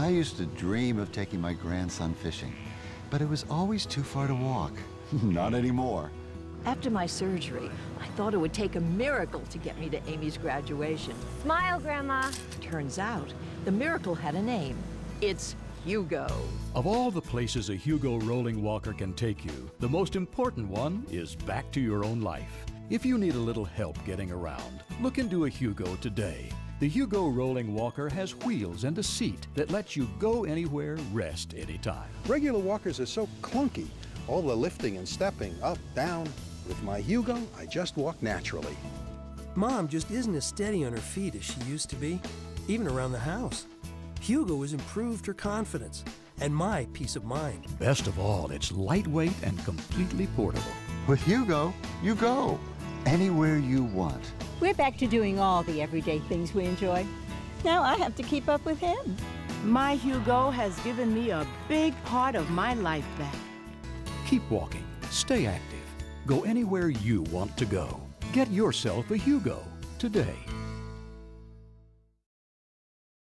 I used to dream of taking my grandson fishing, but it was always too far to walk. Not anymore. After my surgery, I thought it would take a miracle to get me to Amy's graduation. Smile, Grandma. Turns out, the miracle had a name. It's Hugo. Of all the places a Hugo rolling walker can take you, the most important one is back to your own life. If you need a little help getting around, look into a Hugo today. The Hugo rolling walker has wheels and a seat that lets you go anywhere, rest anytime. Regular walkers are so clunky. All the lifting and stepping, up, down. With my Hugo, I just walk naturally. Mom just isn't as steady on her feet as she used to be, even around the house. Hugo has improved her confidence and my peace of mind. Best of all, it's lightweight and completely portable. With Hugo, you go anywhere you want. We're back to doing all the everyday things we enjoy. Now I have to keep up with him. My Hugo has given me a big part of my life back. Keep walking, stay active, go anywhere you want to go. Get yourself a Hugo today.